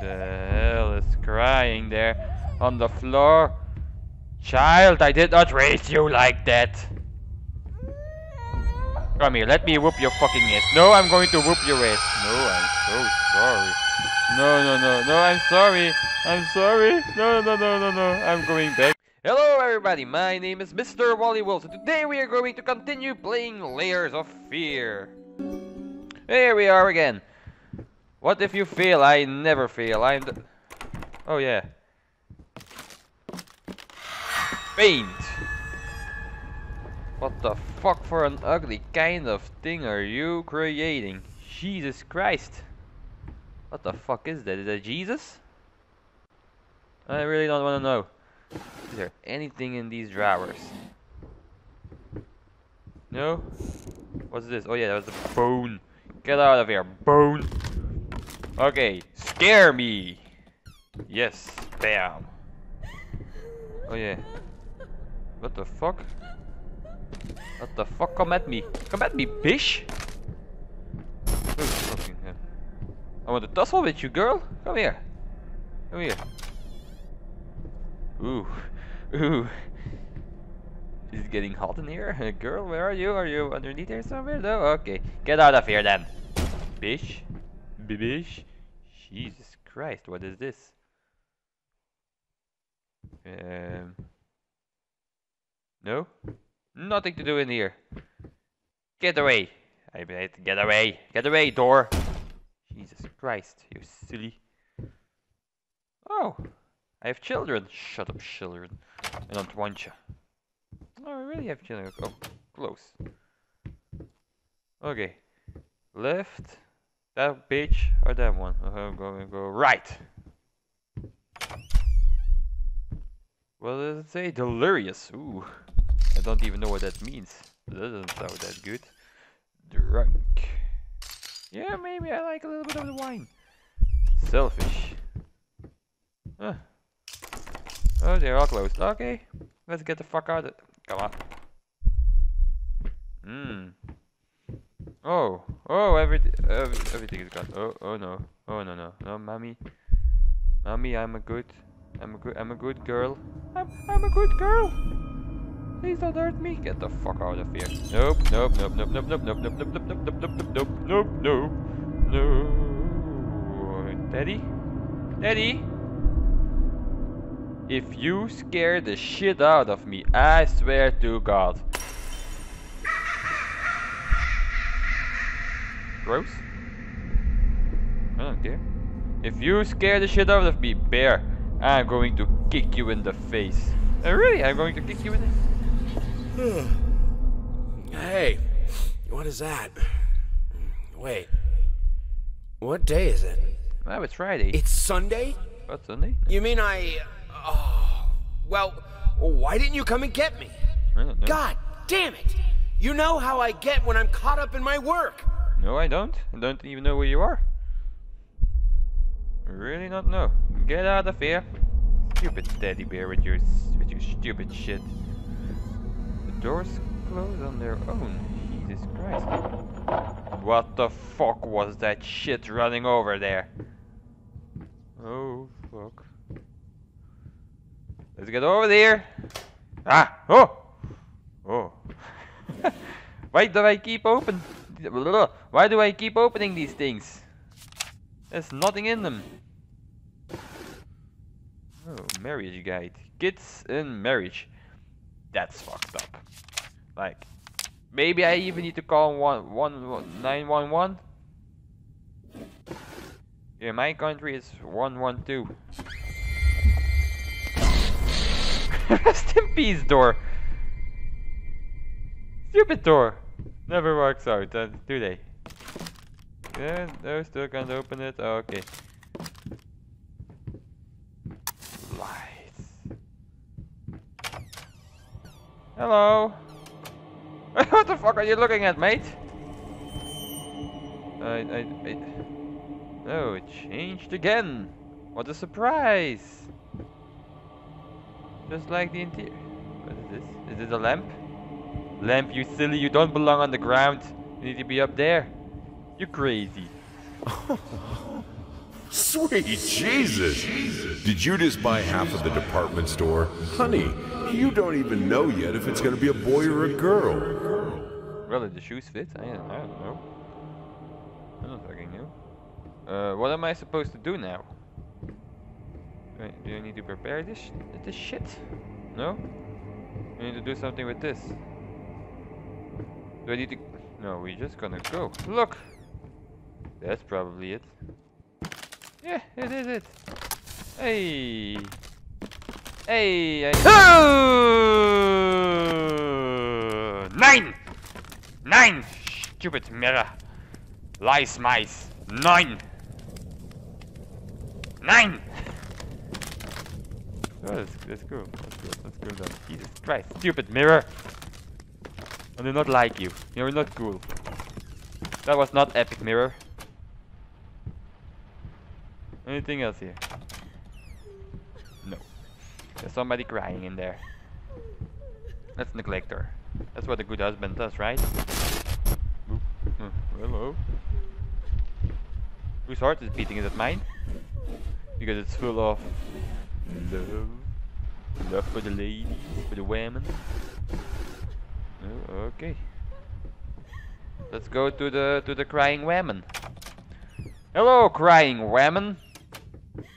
the hell is crying there on the floor? Child, I did not raise you like that. Come here, let me whoop your fucking ass. No, I'm going to whoop your ass. No, I'm so sorry. No, no, no, no, I'm sorry. I'm sorry. No, no, no, no, no. I'm going back. Hello everybody, my name is Mr. Wally Wolfs. Today we are going to continue playing Layers of Fear. Here we are again. What if you fail? I never fail. I'm. Oh yeah. Paint. What the fuck for an ugly kind of thing are you creating? Jesus Christ. What the fuck is that? Is that Jesus? I really don't want to know. Is there anything in these drawers? No? What's this? Oh yeah, that was a bone. Get out of here, bone. Okay, scare me. Yes, bam. Oh yeah. What the fuck? What the fuck? Come at me. Come at me, bitch. Oh, fucking hell. I want to tussle with you, girl. Come here. Come here. Ooh. Ooh. Is it getting hot in here? girl, where are you? Are you underneath here somewhere? No? Okay. Get out of here then. Bitch. Bibish. Jesus Christ, what is this? Um. No? Nothing to do in here. Get away. I bet. Get away. Get away, door. Jesus Christ, you silly. Oh, I have children. Shut up, children. I don't want you. Oh, I really have children. Oh, close. Okay. Left. That bitch or that one? I'm going to go right. What does it say? Delirious. Ooh. I don't even know what that means. That doesn't sound that good. Drunk. Yeah, maybe I like a little bit of the wine. Selfish. Huh. Oh, they're all closed. Okay. Let's get the fuck out of it. Come on. Hmm. Oh. Oh, everything, every, everything is gone. Oh, oh no. Oh no, no. No, mommy. Mommy, I'm a good, I'm a good, I'm a good girl. I'm, I'm a good girl. Please don't hurt me. Get the fuck out of here. Nope, nope, nope, nope, nope, nope, nope, nope, nope, nope, nope, nope, nope, nope, nope, nope, no. Daddy? Daddy? If you scare the shit out of me, I swear to God. Gross? I don't care. If you scare the shit out of me, bear, I'm going to kick you in the face. Uh, really? I'm going to kick you in the hey, what is that? Wait, what day is it? Well, it's Friday. It's Sunday? What, Sunday? You mean I... Oh, well, why didn't you come and get me? I don't know. God damn it! You know how I get when I'm caught up in my work. No, I don't. I don't even know where you are. Really not know. Get out of here. Stupid teddy bear with your, with your stupid shit The doors close on their own. Jesus Christ. What the fuck was that shit running over there? Oh, fuck. Let's get over there. Ah! Oh! Oh. Why do I keep open? Why do I keep opening these things? There's nothing in them. Oh, marriage guide. Kids in marriage. That's fucked up. Like, maybe I even need to call one one nine one one. Yeah, my country is one one two. Rest in peace, door. Stupid door. Never works out, do they? Yeah, no, still can't open it. Oh, okay. Lights. Hello. what the fuck are you looking at, mate? I, I, I... Oh, it changed again. What a surprise. Just like the interior. What is this? Is it a lamp? Lamp, you silly. You don't belong on the ground. You need to be up there. You're crazy. Sweet Jesus! Did you just buy half of the department store? Honey, you don't even know yet if it's gonna be a boy or a girl. Well, the shoes fit? I don't, I don't know. I don't fucking know. Uh, what am I supposed to do now? Do I, do I need to prepare this this shit? No? I need to do something with this. Do I need to... No, we're just gonna go. Look! That's probably it. Yeah, it is it. Hey! Hey! I oh! Nine! Nine! Stupid mirror! Lies, mice! Nine! Nine! Oh, that's, that's cool. That's cool. That's cool done. Jesus Christ. Stupid mirror! I do not like you. You're not cool. That was not epic mirror. Anything else here? No. There's somebody crying in there. That's her. That's what a good husband does, right? Uh, hello. Whose heart is beating? Is it mine? Because it's full of love. Love for the ladies, for the women. Oh, okay. Let's go to the to the crying women. Hello, crying women.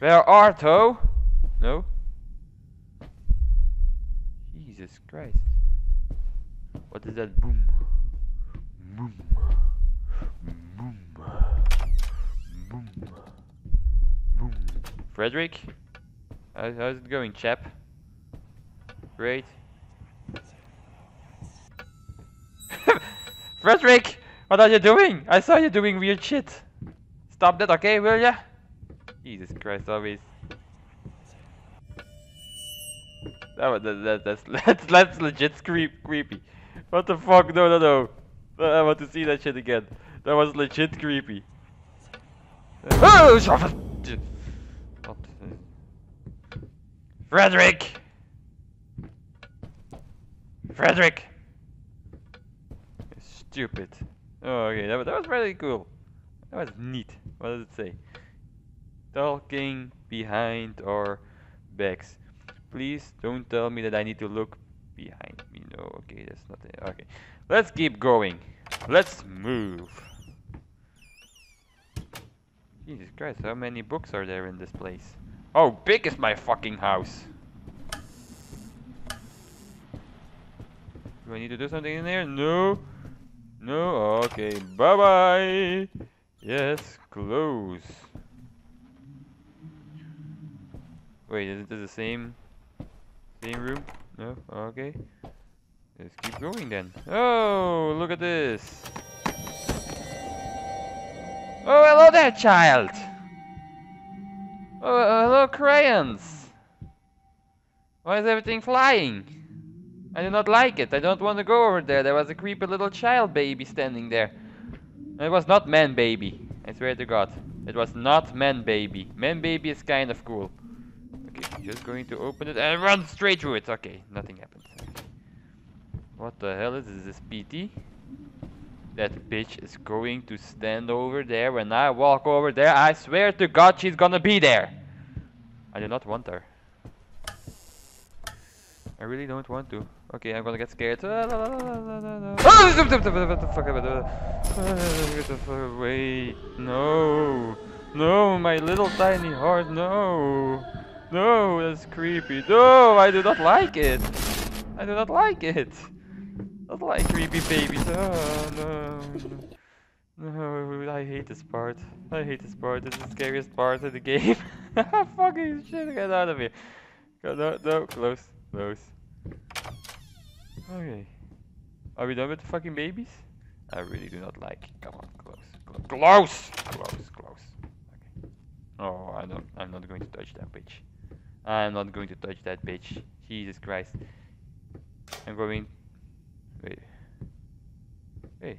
Where are thou? No. Jesus Christ. What is that boom? Boom. Boom. Boom. Boom. Frederick? How, how's it going, chap? Great. Frederick! What are you doing? I saw you doing weird shit. Stop that, okay, will ya? Jesus Christ, always. That, was- that, that, that's, that's, that's legit creep, creepy. What the fuck? No, no, no. I want to see that shit again. That was legit creepy. Oh? Frederick! Frederick! Stupid. Oh, okay, that, that was really cool. That was neat. What does it say? Talking behind our backs. Please don't tell me that I need to look behind me. No, okay, that's not it. Okay, let's keep going. Let's move. Jesus Christ, how many books are there in this place? How big is my fucking house? Do I need to do something in there? No. No? Okay. Bye bye. Yes, close. Wait, is it the same same room? No? Okay. Let's keep going then. Oh, look at this. Oh, hello there, child. Oh, hello, crayons. Why is everything flying? I do not like it. I don't want to go over there. There was a creepy little child baby standing there. It was not man baby. I swear to God. It was not man baby. Man baby is kind of cool. Okay, I'm just going to open it and run straight through it. Okay, nothing happened. Okay. What the hell is this? Is this PT? That bitch is going to stand over there when I walk over there. I swear to God she's gonna be there. I do not want her. I really don't want to. Okay, I'm gonna get scared. Ah, What the fuck? am I doing? Get the fuck away. No. No, my little tiny heart. No. No, that's creepy. No, I do not like it. I do not like it. I don't like creepy babies. Oh, no. No, No, I hate this part. I hate this part. This is the scariest part of the game. Fucking shit, get out of here. Go, no, no, close, close. Okay. Are we done with the fucking babies? I really do not like. Come on, close, close, close, close, close. Okay. Oh, I don't. I'm not going to touch that bitch. I'm not going to touch that bitch. Jesus Christ. I'm going. Wait. Wait.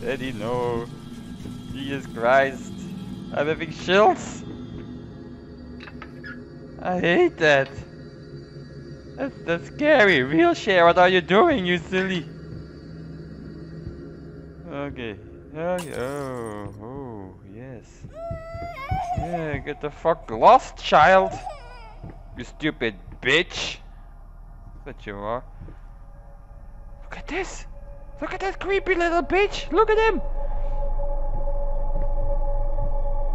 Daddy, no, Jesus Christ, I'm having chills. I hate that. That's, that's scary. Wheelchair, what are you doing, you silly? Okay. Okay. Oh, oh, yes. Yeah, get the fuck lost, child. You stupid bitch. That's what you are. Look at this. Look at that creepy little bitch. Look at him.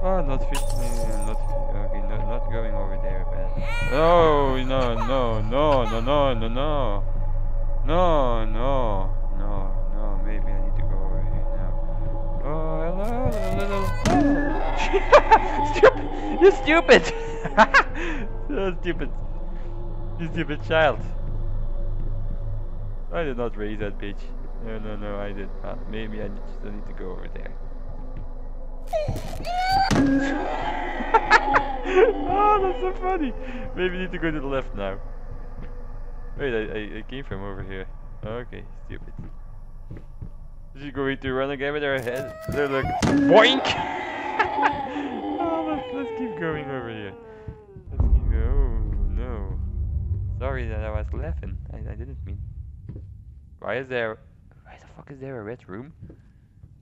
Oh, not fit. uh, Not okay. No, not going over there, man. No, no, no, no, no, no, no, no, no, no, no, no. Maybe I need to go over here now. Oh, hello, little. stupid! You stupid! so stupid! You stupid child! I did not raise that bitch. No, no, no, I did not. Maybe I just need to go over there. oh, that's so funny. Maybe need to go to the left now. Wait, I, I, I came from over here. Okay, stupid. Is she going to run again with her head? They're like, boink! oh, let's, let's keep going over here. Let's keep going. Oh, no. Sorry that I was laughing. I, I didn't mean. Why is there... Why the fuck is there a red room?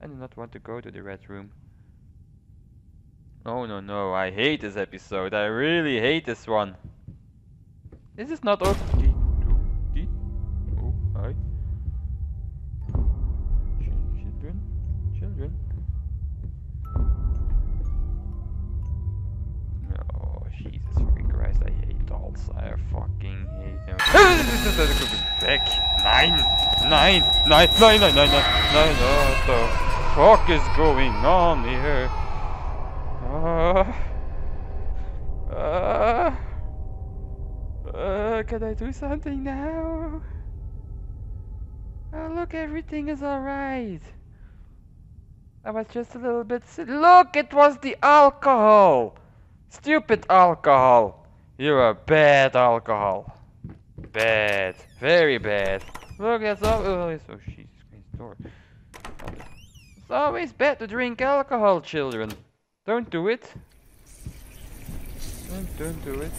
I do not want to go to the red room. Oh no no, I hate this episode. I really hate this one. This is not okay. Nine! Nine! Nine! Nine! Nine! Nine! What the fuck is going on here? Uh, uh, uh, can I do something now? Oh, look, everything is alright. I was just a little bit. Look, it was the alcohol! Stupid alcohol! You're a bad alcohol. Bad. Very bad. Look, that's always. Oh, Jesus Christ, door. It's always bad to drink alcohol, children. Don't do it. Don't, don't do it.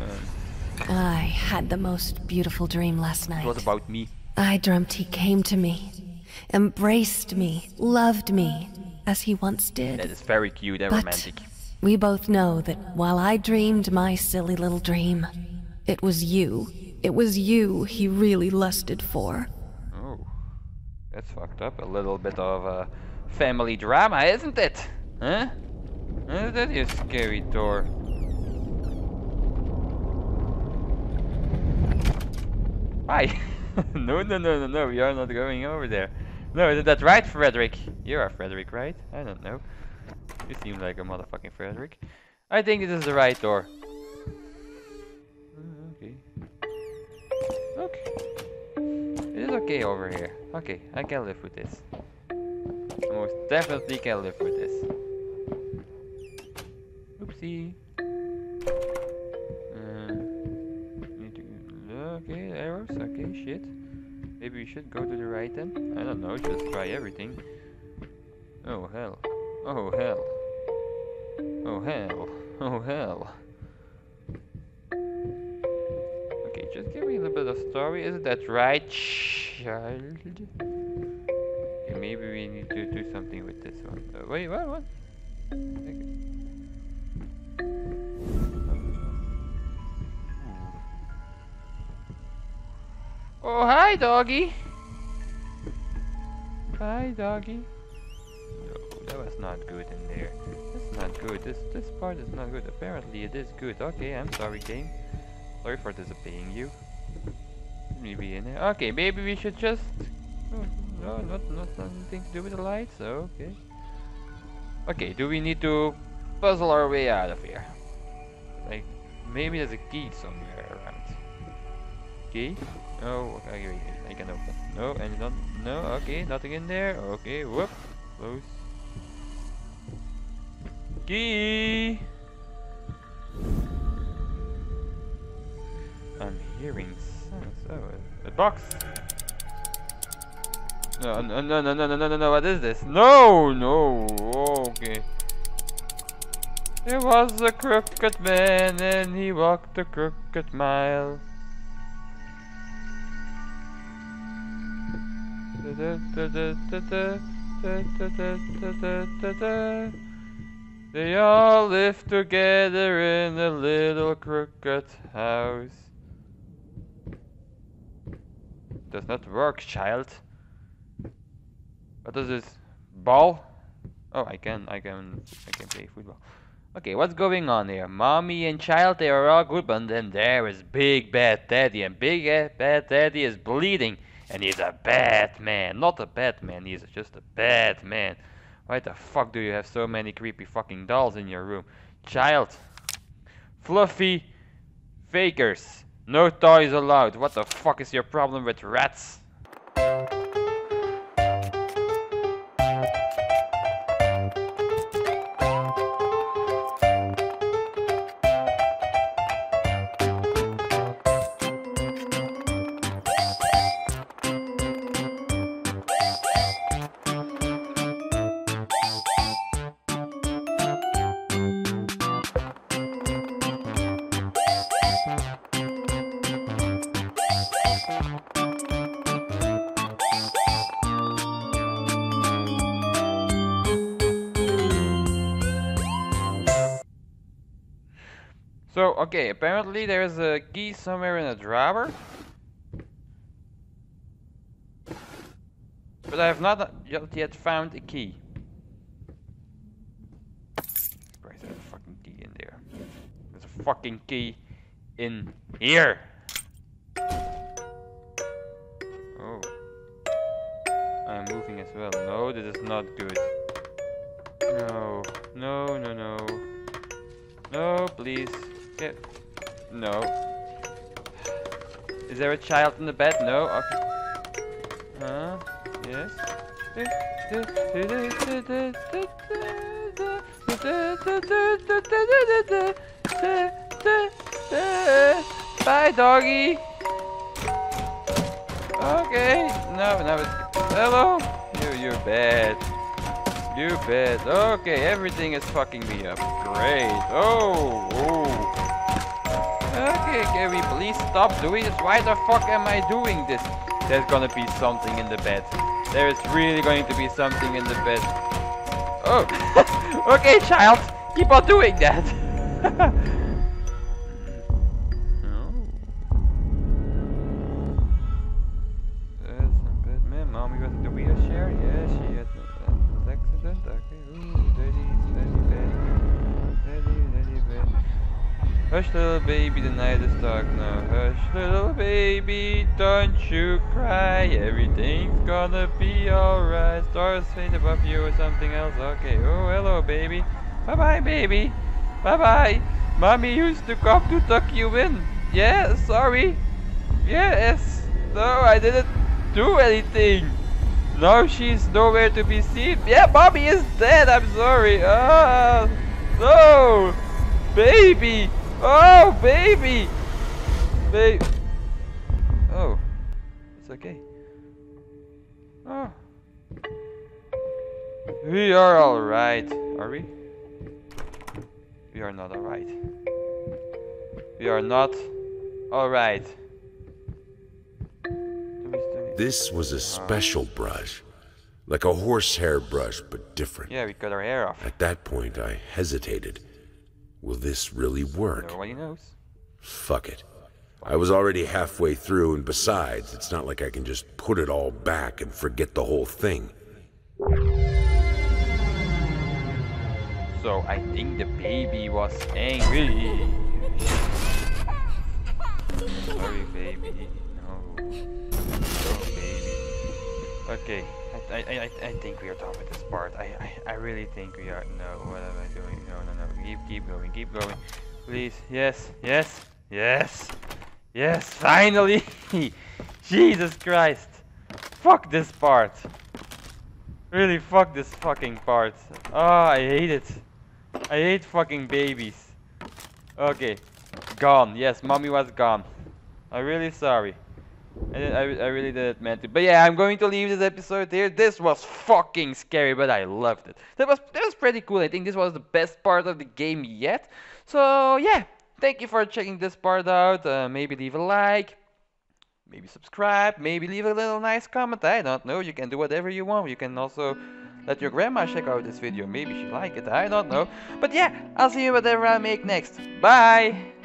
Um, I had the most beautiful dream last night. it was about me. I dreamt he came to me, embraced me, loved me, as he once did. That is very cute and But romantic. We both know that while I dreamed my silly little dream, it was you. It was you he really lusted for. Oh, that's fucked up. A little bit of uh, family drama, isn't it? Huh? Uh, that is scary door. Why? no, no, no, no, no. We are not going over there. No, is that right, Frederick? You are Frederick, right? I don't know. You seem like a motherfucking Frederick. I think this is the right door. Okay. Okay. It is okay over here. Okay, I can live with this. I most definitely can live with this. Oopsie. Uh. Okay, arrows. Okay, shit. Maybe we should go to the right then. I don't know. Just try everything. Oh hell. Oh hell. Oh hell. Oh hell. Okay, just give me a little bit of story. Isn't that right, child? Okay, maybe we need to do something with this one. Uh, wait, what? What? Okay. Oh, hi, doggy. Hi, doggy. No, that was not good in there. Good. This this part is not good. Apparently, it is good. Okay, I'm sorry, game. Sorry for disobeying you. Maybe in there. Okay, maybe we should just. Oh, no, not not anything to do with the lights. Okay. Okay. Do we need to puzzle our way out of here. Like, maybe there's a key somewhere around. Key? Oh, okay, I can open. No, and not, no, okay, nothing in there. Okay, whoop, close. Ski! I'm hearing sounds. Oh, a box. No, no, no, no, no, no, no, no, what is this? No, no, okay. There was a crooked man and he walked a crooked mile. Da, da, da, they all live together in a little crooked house. Does not work, child. What is this? Ball? Oh, I can, I can, I can play football. Okay, what's going on here? Mommy and child, they are all good, but then there is Big Bad Daddy, and Big Bad Daddy is bleeding, and he's a bad man. Not a bad man, he's just a bad man. Why the fuck do you have so many creepy fucking dolls in your room? Child. Fluffy fakers. No toys allowed. What the fuck is your problem with rats? So, okay, apparently there's a key somewhere in a drawer. But I have not yet found a key. There's a fucking key in there? There's a fucking key in here. Oh. I'm moving as well. No, this is not good. No, no, no, no. No, please. No. Is there a child in the bed? No? Okay. Huh? Yes? Bye, doggy. Okay. No, no. Hello. You, you're bad. You bad. Okay, everything is fucking me up. Great. Oh, oh. Okay, we please stop doing this? Why the fuck am I doing this? There's gonna be something in the bed. There is really going to be something in the bed. Oh. okay, child. Keep on doing that. no. Oh. There's a bed. Man, mommy was in the wheelchair. Yeah, she had Hush, little baby, the night is dark now. Hush, little baby, don't you cry. Everything's gonna be alright. Stars fade above you or something else. Okay. Oh, hello, baby. Bye bye, baby. Bye bye. Mommy used to come to tuck you in. Yeah, sorry. Yes. No, I didn't do anything. Now she's nowhere to be seen. Yeah, mommy is dead. I'm sorry. Ah, no, baby. Oh, baby. Babe. Oh, it's okay. Oh. We are alright. Are we? We are not alright. We are not alright. This was a special brush. Like a horsehair brush, but different. Yeah, we cut our hair off. At that point, I hesitated. Will this really work? Fuck it. I was already halfway through, and besides, it's not like I can just put it all back and forget the whole thing. So I think the baby was angry. Sorry, baby. No. No, baby. Okay. I, I, I, think we are done with this part. I, I, I really think we are. No, what am I doing? No, no, no. Keep, keep going, keep going. Please. Yes, yes, yes, yes. Finally. Jesus Christ. Fuck this part. Really, fuck this fucking part. Oh, I hate it. I hate fucking babies. Okay. Gone. Yes, mommy was gone. I'm really sorry. I, I, I really didn't meant to. But yeah, I'm going to leave this episode here. This was fucking scary, but I loved it. That was that was pretty cool. I think this was the best part of the game yet. So yeah, thank you for checking this part out. Uh, maybe leave a like. Maybe subscribe. Maybe leave a little nice comment. I don't know. You can do whatever you want. You can also let your grandma check out this video. Maybe she like it. I don't know. But yeah, I'll see you whatever I make next. Bye.